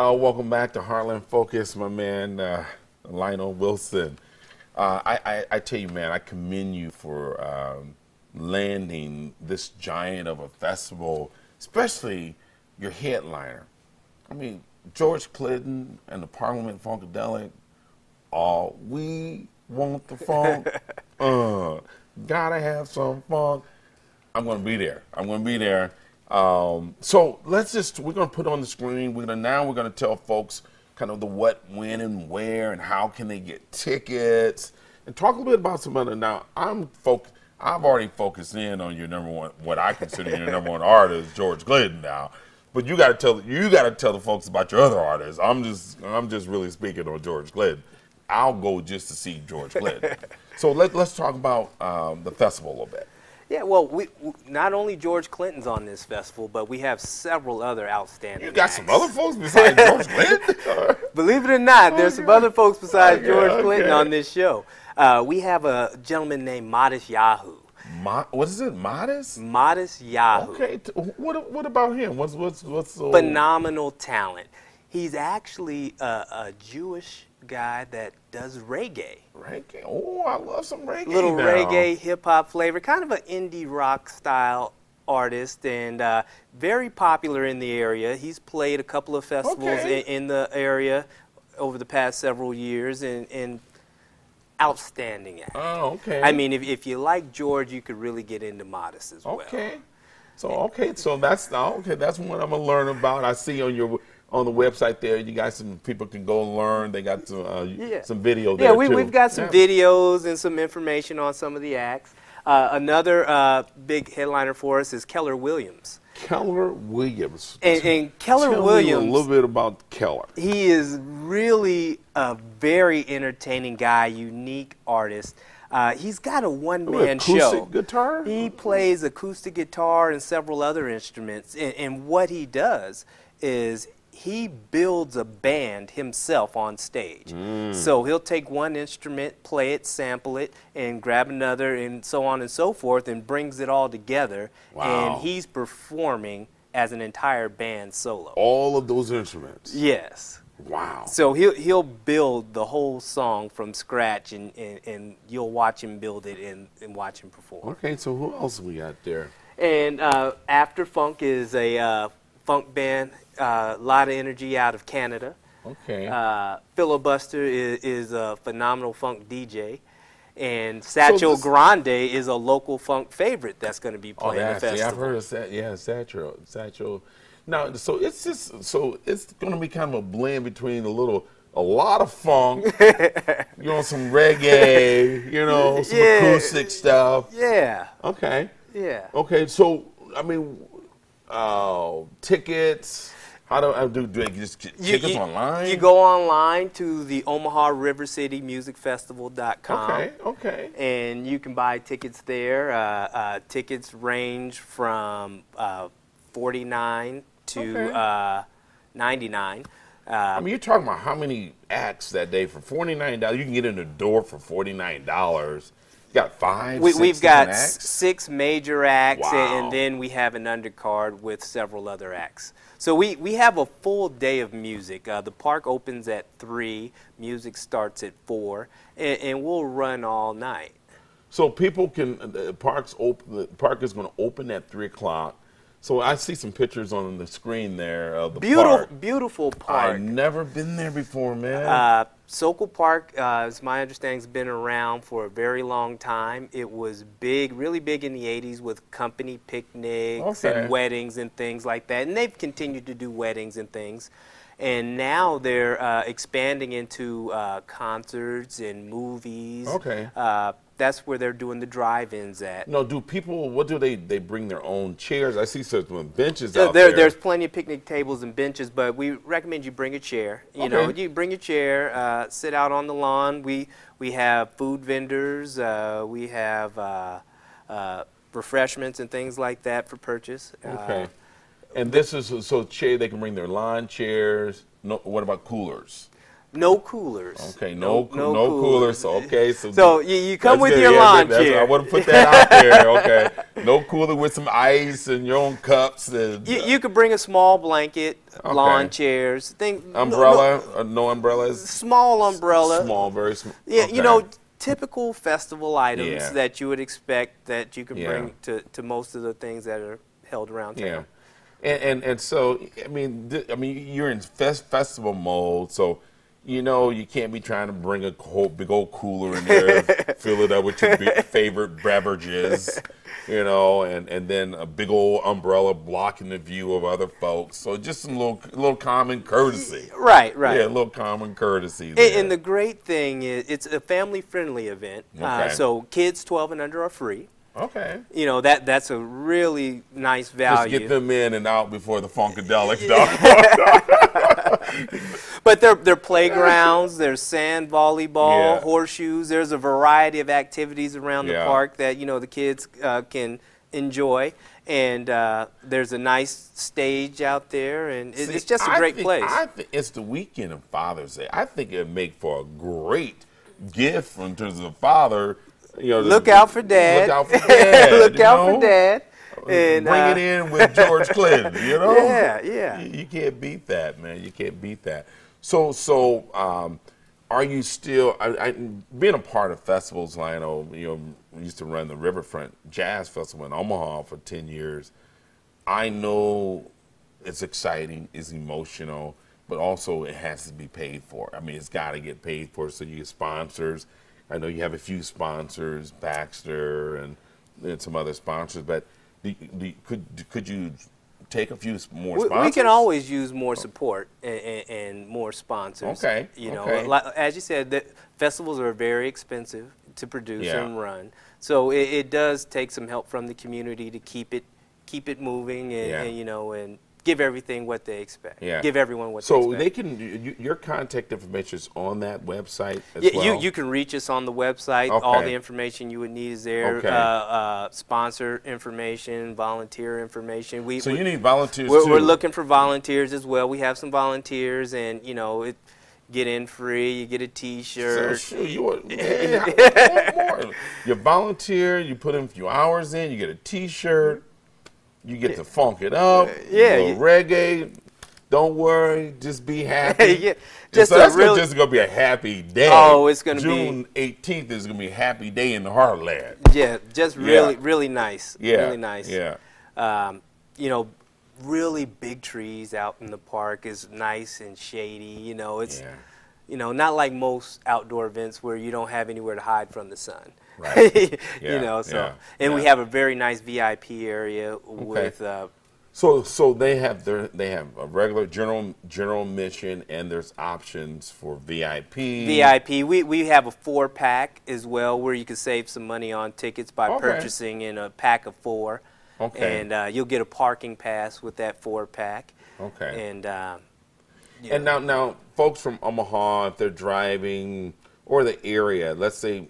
Uh, welcome back to Heartland Focus, my man uh, Lionel Wilson. Uh, I, I, I, tell you, man, I commend you for um, landing this giant of a festival, especially your headliner. I mean, George Clinton and the Parliament Funkadelic, all we want the funk. uh, gotta have some funk. I'm gonna be there. I'm gonna be there. Um, so let's just we're gonna put on the screen. We're gonna now we're gonna tell folks kind of the what, when, and where, and how can they get tickets, and talk a little bit about some other. Now I'm focused. I've already focused in on your number one, what I consider your number one artist, George Clinton. Now, but you got to tell you got to tell the folks about your other artists. I'm just I'm just really speaking on George Clinton. I'll go just to see George Clinton. so let, let's talk about um, the festival a little bit. Yeah, well, we, not only George Clinton's on this festival, but we have several other outstanding. You got acts. some other folks besides George Clinton. Believe it or not, there's some other folks besides George okay. Clinton on this show. Uh, we have a gentleman named Matisyahu. Mo- what is it? Modest? Matisyahu. Okay. What what about him? What's what's what's so phenomenal talent? He's actually a, a Jewish guy that does reggae. Reggae. Oh, I love some reggae. Little now. reggae, hip hop flavor, kind of an indie rock style artist, and uh, very popular in the area. He's played a couple of festivals okay. in, in, the area over the past several years, and, and outstanding act. Oh, okay. I mean, if, if you like George, you could really get into Modest as well. Okay. So okay, so that's okay. That's what I'm gonna learn about. I see on your on the website there. You guys, some people can go and learn. They got some uh, yeah. some video there Yeah, we, too. we've got some yeah. videos and some information on some of the acts. Uh, another uh, big headliner for us is Keller Williams. Keller Williams. And, and Keller Tell Williams. Me a little bit about Keller. He is really a very entertaining guy, unique artist. Uh, he's got a one-man show. guitar. He plays acoustic guitar and several other instruments. And, and what he does is he builds a band himself on stage. Mm. So he'll take one instrument, play it, sample it, and grab another, and so on and so forth, and brings it all together. Wow. And he's performing as an entire band solo. All of those instruments. Yes. Wow. So he'll he'll build the whole song from scratch, and, and, and you'll watch him build it and, and watch him perform. Okay, so who else we got there? And uh, After Funk is a uh, funk band a lot of energy out of Canada. Okay. Uh, Filibuster is, is, a phenomenal funk DJ. And Satchel so Grande is a local funk favorite that's going to be oh, playing oh, the festival. Yeah, I've heard of that. Yeah, Satchel. Satchel. Now, so it's just so it's going to be kind of a blend between a little, a lot of funk, you know, some reggae, you know, some yeah. acoustic stuff. Yeah. Okay. Yeah. Okay, so I mean, uh, tickets. How do I do? Do I just get you, tickets you, online? You go online to the Omaha River City Music Festival.com. Okay, okay. And you can buy tickets there. Uh, uh, tickets range from uh, 49 to okay. Uh, 99. Uh, I mean, you're talking about how many acts that day for $49. You can get in the door for $49. You got five. We, have got acts? six major acts, wow. and then we have an undercard with several other acts. So we, we have a full day of music. Uh, the park opens at 3, music starts at 4, and, and we'll run all night. So people can, the park's open, the park is going to open at 3 o'clock. So I see some pictures on the screen there of the beautiful, park. Beautiful park. I've never been there before, man. Uh, Sokol Park, uh, as my understanding, has been around for a very long time. It was big, really big in the 80s with company picnics okay. and weddings and things like that. And they've continued to do weddings and things. And now they're uh, expanding into uh, concerts and movies. Okay. Uh, that's where they're doing the drive-ins at. No, do people? What do they? They bring their own chairs. I see some benches so out there, there. There's plenty of picnic tables and benches, but we recommend you bring a chair. You okay. know, you bring your chair, uh, sit out on the lawn. We we have food vendors. Uh, we have uh, uh refreshments and things like that for purchase. Uh, okay. And this is so chair. They can bring their lawn chairs. No, what about coolers? no coolers. Okay, no, no, no coolers. coolers. Okay, so so you, you come with good. your yeah, lawn chair. I want to put that out there. Okay, no cooler with some ice and your own cups. And, you, you could bring a small blanket, okay. lawn chairs, thing. Umbrella, no, no, uh, no, umbrellas. Small umbrella. Small, very small. Yeah, okay. you know, typical festival items yeah. that you would expect that you can yeah. bring to, to most of the things that are held around town. Yeah. And, and, and so I mean th- I mean you're in fest- festival mode, so you know you can't be trying to bring a whole big old cooler in there, fill it up with your favorite beverages, you know, and, and then a big old umbrella blocking the view of other folks. So just some little little common courtesy. Right, right. Yeah, a little common courtesy. And, and, the great thing is it's a family friendly event. Uh, okay. Uh, so kids 12 and under are free. Okay. You know that that's a really nice value. Just get them in and out before the funkadelics. but they're they're playgrounds. There's sand volleyball, yeah. horseshoes. There's a variety of activities around yeah. the park that you know the kids uh, can enjoy. And uh, there's a nice stage out there, and See, it's just a great think, place. I think it's the weekend of Father's Day. I think it'd make for a great gift in terms of the father you know, look out for dad. Look out for dad. look out know? for dad. And bring uh, it in with George Clinton. You know. Yeah, yeah. You, you, can't beat that, man. You can't beat that. So, so um, are you still? I, I, being a part of festivals, Lionel. You know, used to run the Riverfront Jazz Festival in Omaha for ten years. I know it's exciting, it's emotional, but also it has to be paid for. I mean, it's got to get paid for. So you get sponsors I know you have a few sponsors, Baxter and, and some other sponsors, but do, do, could could you take a few more sponsors? We, we can always use more oh. support and, and, and, more sponsors. Okay. You know, okay. like, as you said, the festivals are very expensive to produce yeah. and run, so it, it, does take some help from the community to keep it keep it moving and, yeah. and you know and give everything what they expect. Yeah. Give everyone what so they expect. So they can, you, your contact information is on that website as yeah, well? You, you can reach us on the website. Okay. All the information you would need is there. Okay. Uh, uh, sponsor information, volunteer information. We, so we, you need volunteers we're, too. We're looking for volunteers as well. We have some volunteers and, you know, it, get in free. You get a T-shirt. So, sure, you want, man, you volunteer. You put in a few hours in. You get a T-shirt. You get to funk it up. Yeah. You, reggae. Don't worry. Just be happy. yeah. Just so that's really, just gonna be a happy day. Oh, it's gonna June be June 18th is gonna be a happy day in the Heartland. Yeah, just really, yeah. really nice. Yeah, really nice. Yeah. Um, you know, really big trees out in the park is nice and shady. You know, it's yeah. You know not like most outdoor events where you don't have anywhere to hide from the sun. Right. Yeah, you know, so yeah, and yeah. we have a very nice VIP area okay. with. Uh, so so they have their they have a regular general general mission and there's options for VIP. VIP. We we have a four pack as well where you can save some money on tickets by okay. purchasing in a pack of four. Okay. And uh, you'll get a parking pass with that four pack. Okay. And uh, and now now folks from Omaha if they're driving or the area, let's say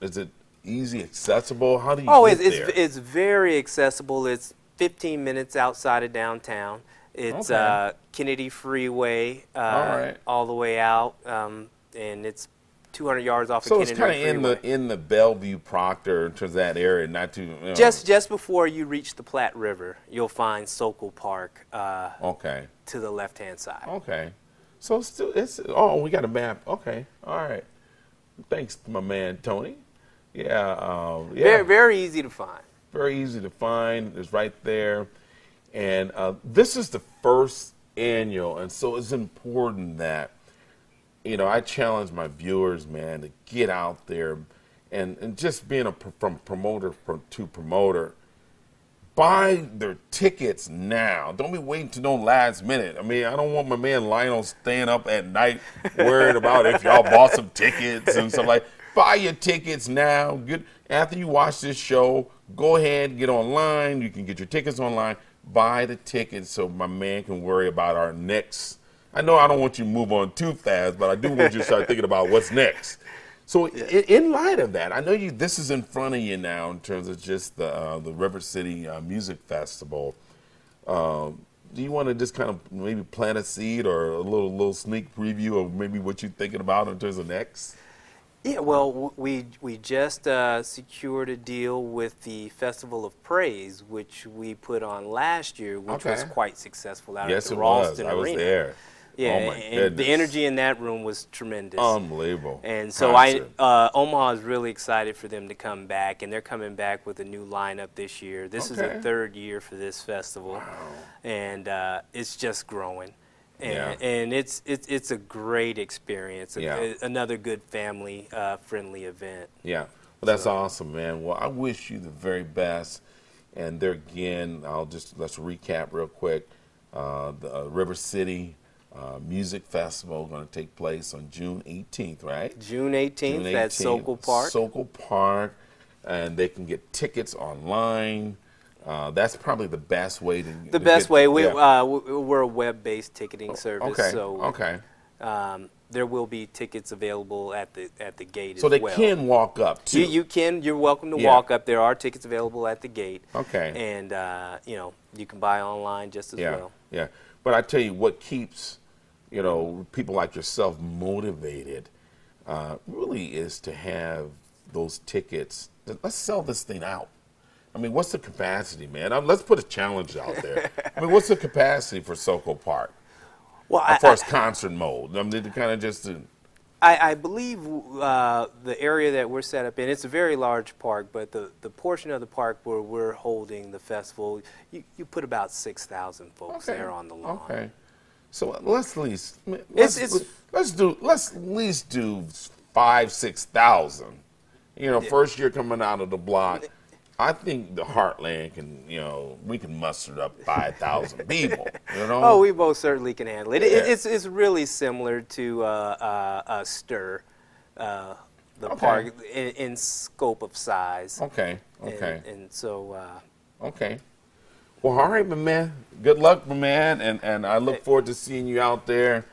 is it easy accessible? How do you oh, it's, it's, it's very accessible. It's 15 minutes outside of downtown. It's okay. uh, Kennedy Freeway uh, all, right. all the way out, um, and it's 200 yards off so of Kennedy Freeway. So it's kind of in the in the Bellevue Proctor towards that area, not too. You know. Just just before you reach the Platte River, you'll find Sokol Park. Uh, okay. To the left hand side. Okay. So still, it's oh, we got a map. Okay. All right. Thanks, my man Tony. Yeah, um, yeah. Very, very easy to find. Very easy to find. It's right there. And uh, this is the first annual, and so it's important that, you know, I challenge my viewers, man, to get out there and, and just being a from promoter to promoter, buy their tickets now. Don't be waiting to no last minute. I mean, I don't want my man Lionel staying up at night worried about if y'all bought some tickets and stuff like Buy your tickets now. Good after you watch this show, go ahead, get online. You can get your tickets online. Buy the tickets so my man can worry about our next. I know I don't want you to move on too fast, but I do want you to start thinking about what's next. So, in, in, light of that, I know you. This is in front of you now in terms of just the uh, the River City uh, Music Festival. Um, do you want to just kind of maybe plant a seed or a little little sneak preview of maybe what you're thinking about in terms of next? Yeah, well, we we just uh, secured a deal with the Festival of Praise, which we put on last year, which was quite successful out yes, at the it was. Ralston I was there. Yeah, oh my and goodness. the energy in that room was tremendous. Unbelievable. And so I, uh, Omaha is really excited for them to come back, and they're coming back with a new lineup this year. This is the third year for this festival, and uh, it's just growing. And, and it's, it's it's a great experience. Yeah. a- another good family uh, friendly event. Yeah. Well, that's awesome, man. Well, I wish you the very best. And there again, I'll just let's recap real quick. Uh, the uh, River City uh, Music Festival going to take place on June 18th, right? June 18th, June at 18th, Sokol Park. Sokol Park, and they can get tickets online. Uh, that's probably the best way to. the to best get- way, we, yeah. uh, we- we're a web-based ticketing service, okay. so okay. um, there will be tickets available at the at the gate So as they well. can walk up too. You, you can. You're welcome to Yeah. walk up. There are tickets available at the gate. Okay. And uh, you know you can buy online just as Yeah, well. yeah. But I tell you, what keeps you know people like yourself motivated uh, really is to have those tickets. Let's sell this thing out. I mean, what's the capacity, man? Um, let's put a challenge out there. I mean, what's the capacity for Sokol Park Well, I, as far as concert mode? I mean, to kind of just I, I believe uh, the area that we're set up in. It's a very large park, but the, the portion of the park where we're holding the festival, you, you put about six thousand folks there on the lawn. Okay. So let's at least let's, it's- let's do let's at least do five six thousand. You know, first year coming out of the block. I think the Heartland can, you know, we can muster up five thousand people. You know. Oh, we both certainly can handle it. It- It's, it's really similar to uh, uh, uh, Stir, uh, the Okay. park in, in scope of size. Okay. And- Okay. And, so, uh, Okay. Well, all right, my man. Good luck, my man, and and I look forward to seeing you out there.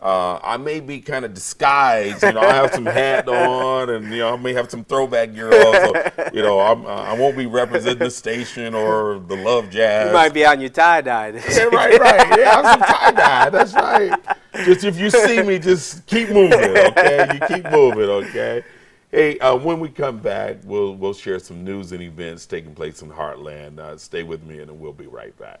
Uh, I may be kind of disguised, you know. I have some hat on, and you know, I may have some throwback gear on. So, you know, I'm, uh, I won't be representing the station or the Love Jazz. you might be on your tie dye. Yeah, right, right. Yeah, I'm some tie dye. That's right. Just if you see me, just keep moving, okay? You keep moving, okay? Hey, uh, when we come back, we'll we'll share some news and events taking place in Heartland. Uh, stay with me, and we'll be right back.